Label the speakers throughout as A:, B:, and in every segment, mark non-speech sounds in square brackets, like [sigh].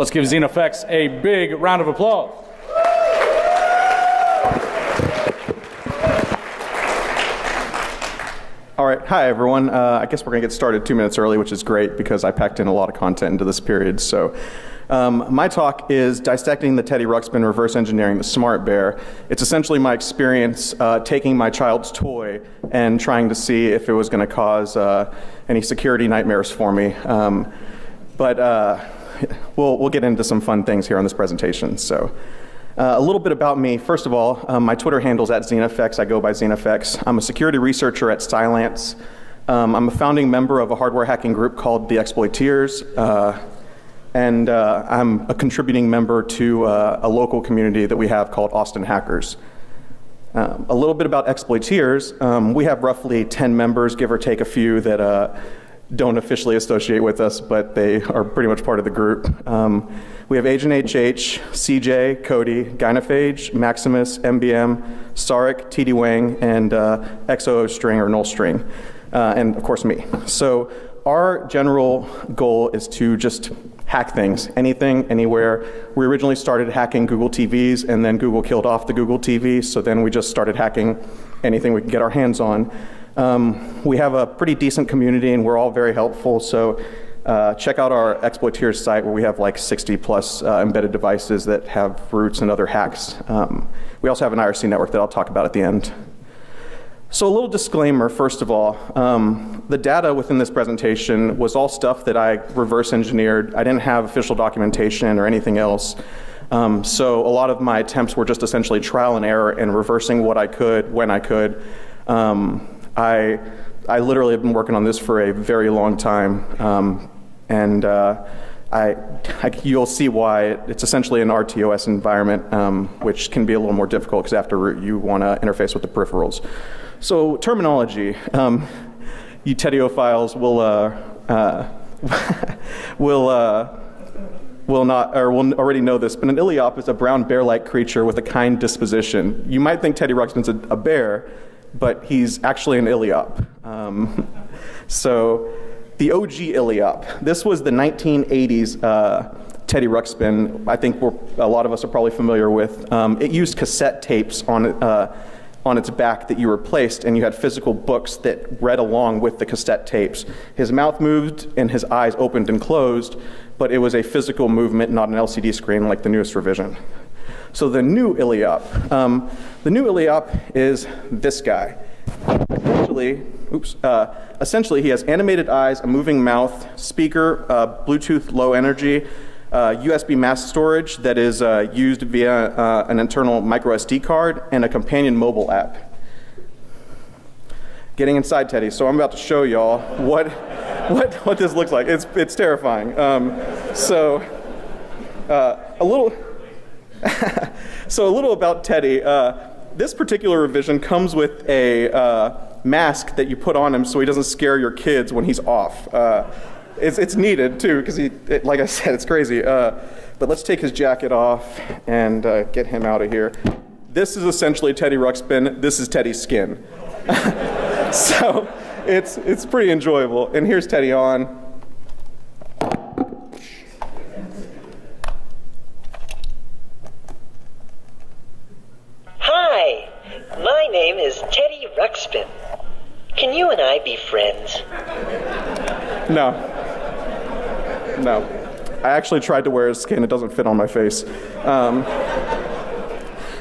A: Let's give Zenofex a big round of applause.
B: All right, hi everyone. Uh, I guess we're going to get started two minutes early, which is great because I packed in a lot of content into this period. So, um, my talk is dissecting the Teddy Ruxpin reverse engineering the Smart Bear. It's essentially my experience uh, taking my child's toy and trying to see if it was going to cause uh, any security nightmares for me. Um, but uh, [laughs] we'll, we'll get into some fun things here on this presentation. So. Uh, a little bit about me. First of all, um, my Twitter handle is at Zenofex. I go by Zenofex. I'm a security researcher at Cylance. Um, I'm a founding member of a hardware hacking group called The Exploiteers. Uh, and uh, I'm a contributing member to uh, a local community that we have called Austin Hackers. Um, a little bit about Exploiteers. Um, we have roughly 10 members, give or take a few that uh, don't officially associate with us, but they are pretty much part of the group. Um, we have Agent HH, CJ, Cody, Gynophage, Maximus, MBM, Sarek, TD Wang, and uh, string or null string, uh, and of course me. So our general goal is to just hack things, anything, anywhere. We originally started hacking Google TVs, and then Google killed off the Google TV, so then we just started hacking anything we can get our hands on. Um, we have a pretty decent community, and we're all very helpful, so uh, check out our exploiteers site where we have like 60 plus uh, embedded devices that have roots and other hacks. Um, we also have an IRC network that I'll talk about at the end. So a little disclaimer, first of all. Um, the data within this presentation was all stuff that I reverse engineered. I didn't have official documentation or anything else. Um, so a lot of my attempts were just essentially trial and error and reversing what I could when I could. Um, I I literally have been working on this for a very long time, um, and uh, I, I, you'll see why it's essentially an RTOS environment, um, which can be a little more difficult because after you want to interface with the peripherals. So terminology, um, you Teddyophiles will uh, uh, [laughs] will uh, will not or will already know this, but an Illiop is a brown bear-like creature with a kind disposition. You might think Teddy Ruxpin's a, a bear, but he's actually an Illiop. Um, so the OG Illiop. This was the 1980s uh, Teddy Ruxpin. I think a lot of us are probably familiar with. Um, it used cassette tapes on uh, on its back that you replaced, and you had physical books that read along with the cassette tapes. His mouth moved and his eyes opened and closed, but it was a physical movement, not an LCD screen like the newest revision. So the new Illiop. Um, the new Illiop is this guy. Essentially, oops, uh, essentially he has animated eyes, a moving mouth, speaker, uh, Bluetooth low energy, uh, USB mass storage that is uh, used via uh, an internal micro SD card, and a companion mobile app. Getting inside Teddy, so I'm about to show y'all what, [laughs] what, what this looks like. It's, it's terrifying. Um, so, uh, a little. [laughs] so a little about Teddy. Uh, this particular revision comes with a uh, mask that you put on him so he doesn't scare your kids when he's off. Uh, it's, it's, needed too, because he, it, like I [laughs] said, it's crazy. Uh, but let's take his jacket off and uh, get him out of here. This is essentially Teddy Ruxpin. This is Teddy's skin. [laughs] so it's, it's pretty enjoyable. And here's Teddy on. No. No. I actually tried to wear his skin, it doesn't fit on my face. Um,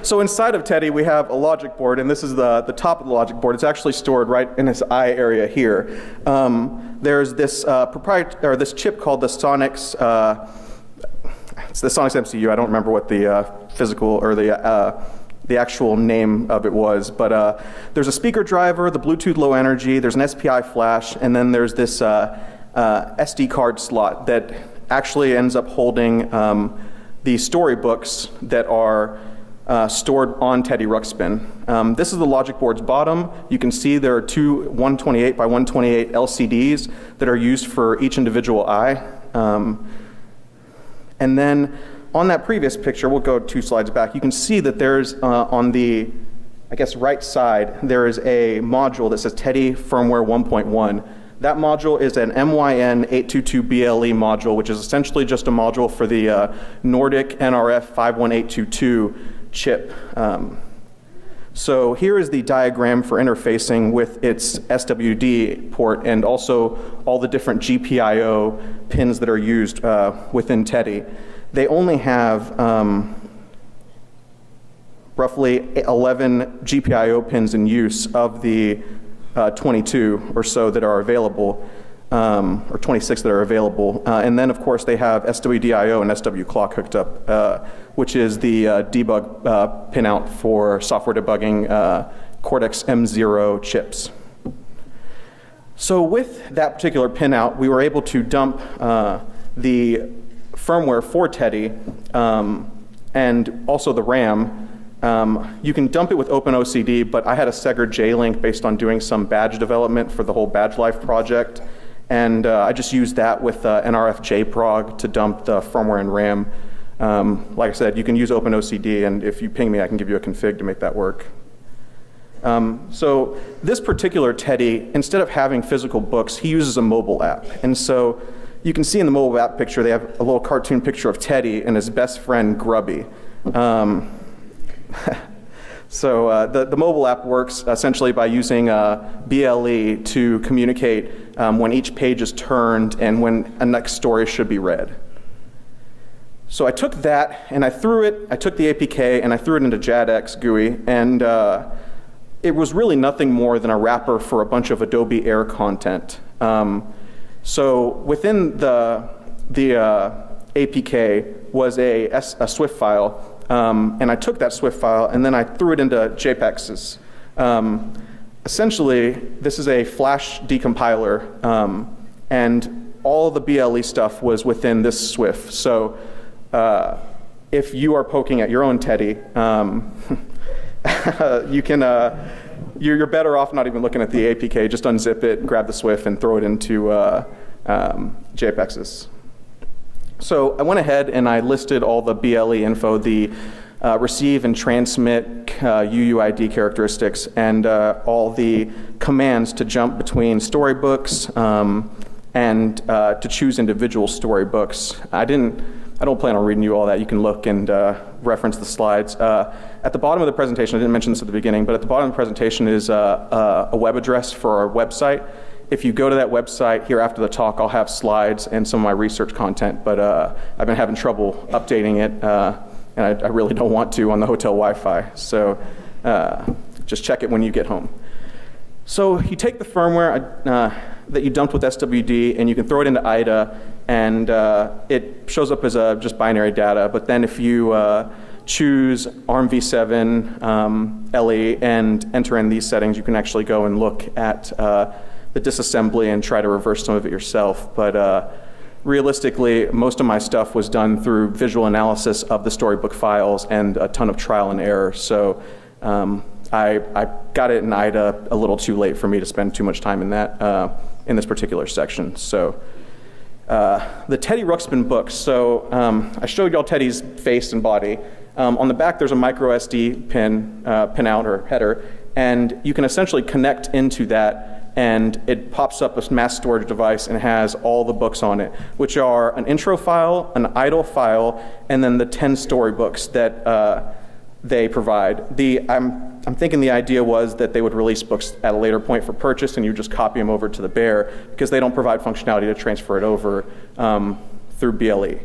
B: so inside of Teddy, we have a logic board, and this is the, the top of the logic board. It's actually stored right in his eye area here. Um, there's this uh, proprietary, or this chip called the Sonix. Uh, it's the Sonix MCU. I don't remember what the uh, physical or the uh, the actual name of it was. But uh, there's a speaker driver, the Bluetooth low energy, there's an SPI flash, and then there's this uh, SD card slot that actually ends up holding um, the storybooks that are uh, stored on Teddy Ruxpin. Um, this is the logic board's bottom. You can see there are two 128 by 128 LCDs that are used for each individual eye. Um, and then on that previous picture, we'll go two slides back, you can see that there's uh, on the, I guess, right side, there is a module that says Teddy Firmware 1.1. That module is an MYN822BLE module, which is essentially just a module for the uh, Nordic NRF 51822 chip. Um, so here is the diagram for interfacing with its SWD port and also all the different GPIO pins that are used uh, within Teddy. They only have um, roughly 11 GPIO pins in use of the uh, 22 or so that are available, um, or 26 that are available. Uh, and then, of course, they have SWDIO and SW clock hooked up, uh, which is the uh, debug uh, pinout for software debugging uh, Cortex M0 chips. So with that particular pinout, we were able to dump the firmware for Teddy um, and also the RAM um, you can dump it with OpenOCD, but I had a Segger J-Link based on doing some badge development for the whole Badge Life project. And uh, I just used that with uh, NRF JProg to dump the firmware and RAM. Um, like I said, you can use OpenOCD, and if you ping me, I can give you a config to make that work. Um, so this particular Teddy, instead of having physical books, he uses a mobile app. And so you can see in the mobile app picture, they have a little cartoon picture of Teddy and his best friend, Grubby. Um, [laughs] so uh, the, the mobile app works essentially by using uh, BLE to communicate um, when each page is turned and when a next story should be read. So I took that and I threw it, I took the APK and I threw it into JADX GUI, and uh, it was really nothing more than a wrapper for a bunch of Adobe Air content. Um, so within the, the uh, APK was a, a SWF file um, and I took that SWF file and then I threw it into JPEXS. Um, essentially, this is a Flash decompiler, um, and all the BLE stuff was within this SWF. So uh, if you are poking at your own Teddy, um, [laughs] you can. Uh, you're, better off not even looking at the APK. Just unzip it, grab the SWF, and throw it into uh, um, JPEXS. So I went ahead and I listed all the BLE info, the uh, receive and transmit uh, UUID characteristics, and uh, all the commands to jump between storybooks um, and uh, to choose individual storybooks. I didn't. I don't plan on reading you all that. You can look and uh, reference the slides. Uh, at the bottom of the presentation, I didn't mention this at the beginning, but at the bottom of the presentation is a web address for our website if you go to that website here after the talk, I'll have slides and some of my research content, but uh, I've been having trouble updating it, uh, and I, I, really don't want to on the hotel Wi Fi. So uh, just check it when you get home. So you take the firmware uh, that you dumped with SWD and you can throw it into IDA, and uh, it shows up as a just binary data. But then if you uh, choose ARMv7 um, LE and enter in these settings, you can actually go and look at the disassembly and try to reverse some of it yourself. But uh, realistically, most of my stuff was done through visual analysis of the storybook files and a ton of trial and error. So um, I, I, got it in IDA a little too late for me to spend too much time in that uh, in this particular section. So. Uh, the Teddy Ruxpin books. So um, I showed y'all Teddy's face and body. Um, on the back, there's a micro SD pin, uh, pinout or header, and you can essentially connect into that and it pops up a mass storage device and has all the books on it, which are an intro file, an idle file, and then the 10 storybooks that uh, they provide. The, I'm, I'm thinking the idea was that they would release books at a later point for purchase and you just copy them over to the bear because they don't provide functionality to transfer it over um, through BLE.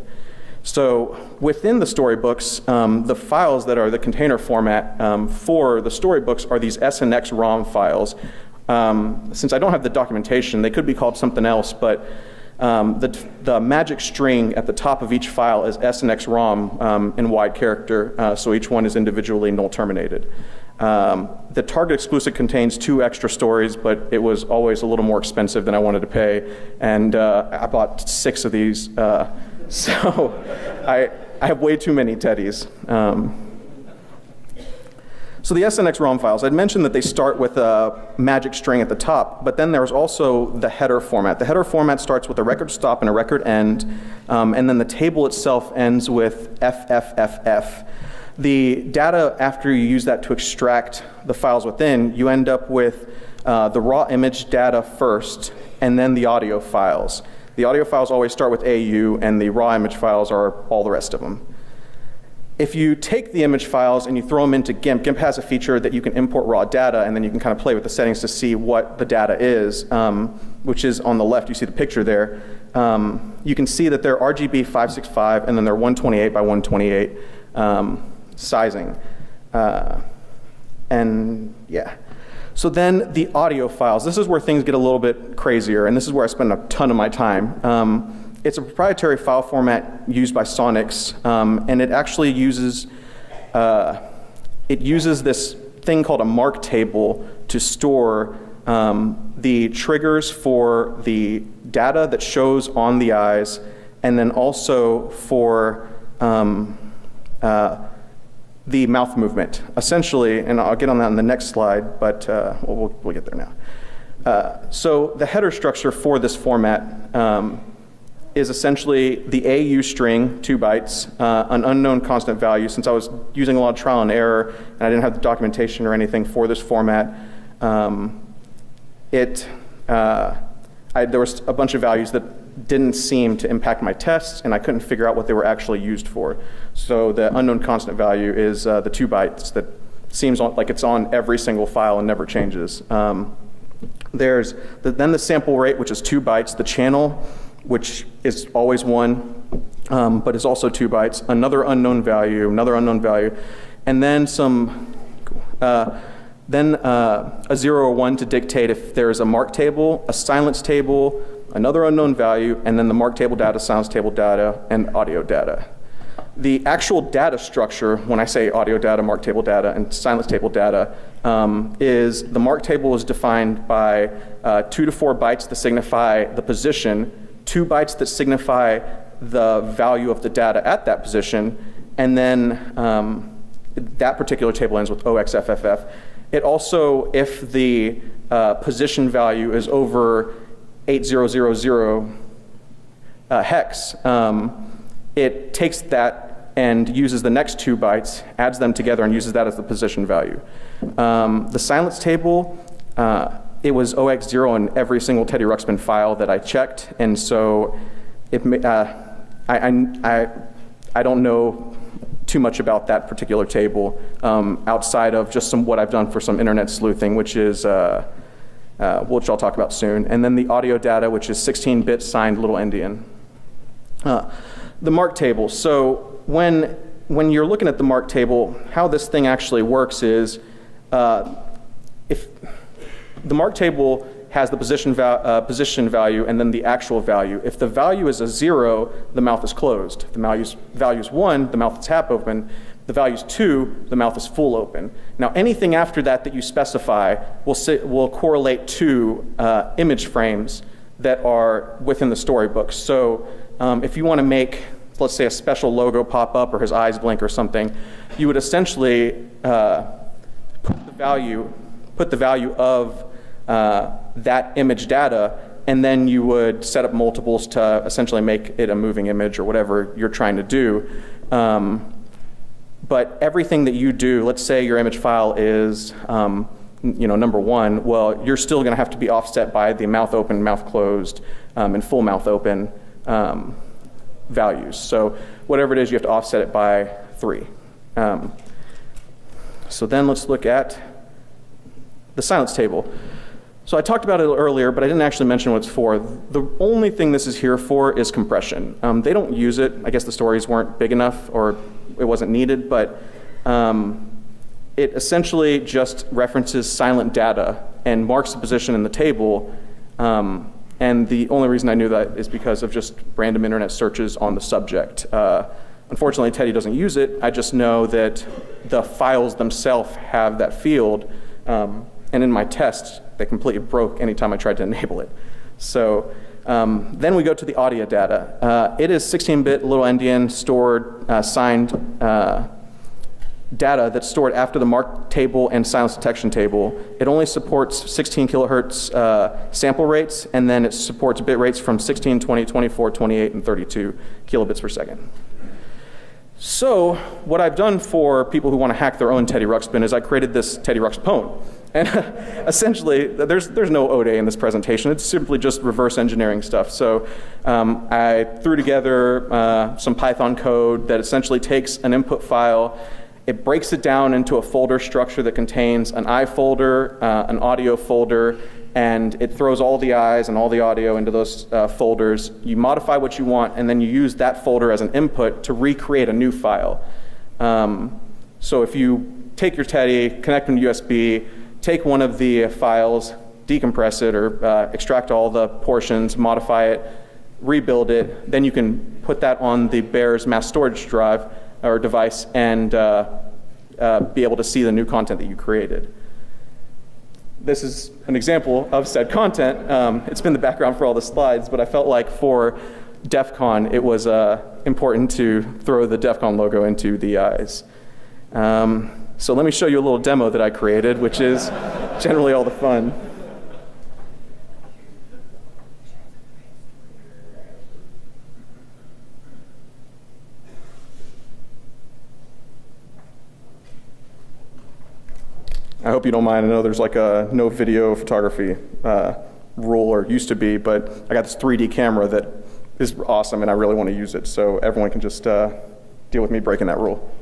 B: So within the storybooks, um, the files that are the container format um, for the storybooks are these SNX ROM files, um, since I don't have the documentation, they could be called something else, but um, the, the, magic string at the top of each file is SNX ROM um, in wide character, uh, so each one is individually null terminated. Um, the Target exclusive contains two extra stories, but it was always a little more expensive than I wanted to pay, and uh, I bought six of these. Uh, [laughs] so I, I have way too many teddies. So the SNX ROM files, I'd mentioned that they start with a magic string at the top, but then there's also the header format. The header format starts with a record stop and a record end, um, and then the table itself ends with FFFF. The data, after you use that to extract the files within, you end up with uh, the raw image data first, and then the audio files. The audio files always start with AU, and the raw image files are all the rest of them. If you take the image files and you throw them into GIMP, GIMP has a feature that you can import raw data, and then you can kind of play with the settings to see what the data is, um, which is on the left. You see the picture there. Um, you can see that they're RGB 565, and then they're 128 by 128 um, sizing. Uh, and yeah. So then the audio files. This is where things get a little bit crazier, and this is where I spend a ton of my time. It's a proprietary file format used by Sonix, um, and it actually uses uh, it uses this thing called a mark table to store um, the triggers for the data that shows on the eyes, and then also for um, uh, the mouth movement. Essentially, and I'll get on that in the next slide, but uh, we'll, we'll, get there now. Uh, so the header structure for this format um, is essentially the AU string, two bytes, uh, an unknown constant value. Since I was using a lot of trial and error, and I didn't have the documentation or anything for this format, um, it uh, I, there was a bunch of values that didn't seem to impact my tests, and I couldn't figure out what they were actually used for. So the unknown constant value is uh, the two bytes that seems on, like it's on every single file and never changes. Um, there's the, then the sample rate, which is two bytes, the channel, which is always one, um, but is also two bytes, another unknown value, another unknown value, and then some. Uh, then uh, a zero or one to dictate if there is a mark table, a silence table, another unknown value, and then the mark table data, silence table data, and audio data. The actual data structure, when I say audio data, mark table data, and silence table data, um, is the mark table is defined by uh, two to four bytes that signify the position, two bytes that signify the value of the data at that position, and then um, that particular table ends with OXFFF. It also, if the uh, position value is over 8000 uh, hex, um, it takes that and uses the next two bytes, adds them together, and uses that as the position value. Um, the silence table, uh, it was OX0 in every single Teddy Ruxpin file that I checked, and so it, uh, I, I, I don't know too much about that particular table um, outside of just some what I've done for some internet sleuthing, which is uh, uh, which I'll talk about soon. And then the audio data, which is 16-bit signed little endian. Uh, the mark table. So when when you're looking at the mark table, how this thing actually works is uh, if the mark table has the position, va uh, position value and then the actual value. If the value is a zero, the mouth is closed. If the value is one, the mouth is half open. If The value is two, the mouth is full open. Now, anything after that that you specify will, sit, will correlate to uh, image frames that are within the storybook. So um, if you want to make, let's say, a special logo pop up or his eyes blink or something, you would essentially uh, put the value, put the value of uh, that image data, and then you would set up multiples to essentially make it a moving image or whatever you're trying to do. Um, but everything that you do, let's say your image file is um, you know, number one, well, you're still going to have to be offset by the mouth open, mouth closed, um, and full mouth open um, values. So whatever it is, you have to offset it by three. Um, so then let's look at the silence table. So I talked about it earlier, but I didn't actually mention what it's for. The only thing this is here for is compression. Um, they don't use it. I guess the stories weren't big enough or it wasn't needed, but um, it essentially just references silent data and marks the position in the table. Um, and the only reason I knew that is because of just random internet searches on the subject. Uh, unfortunately, Teddy doesn't use it. I just know that the files themselves have that field. Um, and in my tests, they completely broke anytime I tried to enable it. So um, then we go to the audio data. Uh, it is 16-bit little endian stored, uh, signed uh, data that's stored after the mark table and silence detection table. It only supports 16 kilohertz uh, sample rates, and then it supports bit rates from 16, 20, 24, 28, and 32 kilobits per second. So, what I've done for people who want to hack their own Teddy Ruxpin is I created this Teddy Rux pwn. And [laughs] essentially, there's, there's no ODE in this presentation. It's simply just reverse engineering stuff. So um, I threw together uh, some Python code that essentially takes an input file, it breaks it down into a folder structure that contains an I folder, uh, an audio folder, and it throws all the eyes and all the audio into those uh, folders. You modify what you want, and then you use that folder as an input to recreate a new file. Um, so if you take your Teddy, connect them to USB, take one of the files, decompress it, or uh, extract all the portions, modify it, rebuild it, then you can put that on the Bear's mass storage drive or device and uh, uh, be able to see the new content that you created. This is an example of said content. Um, it's been the background for all the slides, but I felt like for DEF CON, it was uh, important to throw the DEF CON logo into the eyes. Um, so let me show you a little demo that I created, which is generally all the fun. Hope you don't mind. I know there's like a no video photography uh, rule, or used to be, but I got this 3D camera that is awesome, and I really want to use it. So everyone can just uh, deal with me breaking that rule.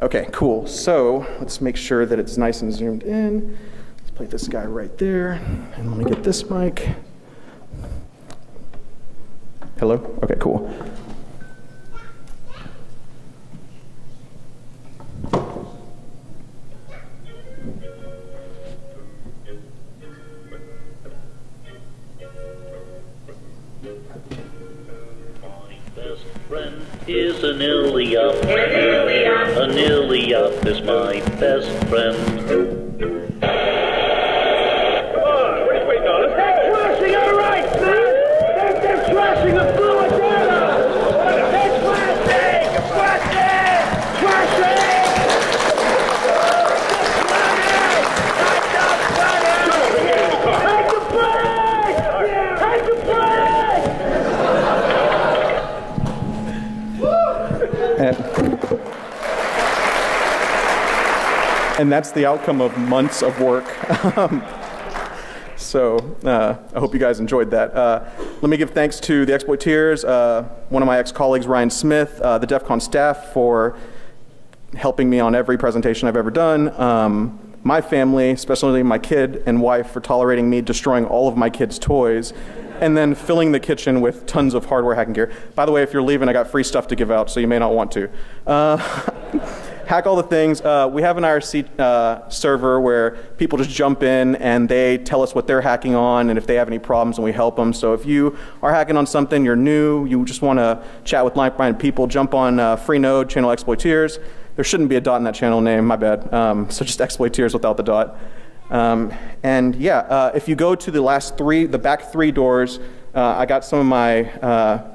B: Okay, cool. So let's make sure that it's nice and zoomed in. Let's play this guy right there. And let me get this mic. Hello? Okay, cool.
C: Is my best friend.
D: Come on, what are you waiting on? They're trashing our rights, man! They're, they're trashing the fluid data! They're trashing! Trashing! Trashing! Take a break! Take a break!
B: And, and that's the outcome of months of work. [laughs] So uh, I hope you guys enjoyed that. Uh, let me give thanks to the exploiteers, uh, one of my ex-colleagues, Ryan Smith, uh, the DEF CON staff for helping me on every presentation I've ever done. Um, my family, especially my kid and wife, for tolerating me destroying all of my kids' toys and then filling the kitchen with tons of hardware hacking gear. By the way, if you're leaving, I got free stuff to give out, so you may not want to. [laughs] Hack all the things. Uh, we have an IRC uh, server where people just jump in and they tell us what they're hacking on and if they have any problems and we help them. So if you are hacking on something, you're new, you just want to chat with like-minded people, jump on uh, Freenode, channel exploiteers. There shouldn't be a dot in that channel name, my bad. Um, so just exploiteers without the dot. Um, and yeah, uh, if you go to the last three, the back three doors, uh, I got some of my, uh,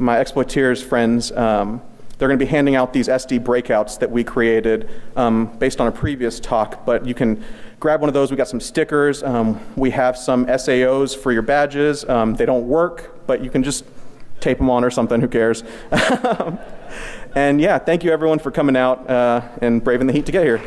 B: my exploiteers friends. Um, they're going to be handing out these SD breakouts that we created um, based on a previous talk, but you can grab one of those. We got some stickers. Um, we have some SAOs for your badges. Um, they don't work, but you can just tape them on or something. Who cares? [laughs] and yeah, thank you everyone for coming out uh, and braving the heat to get here.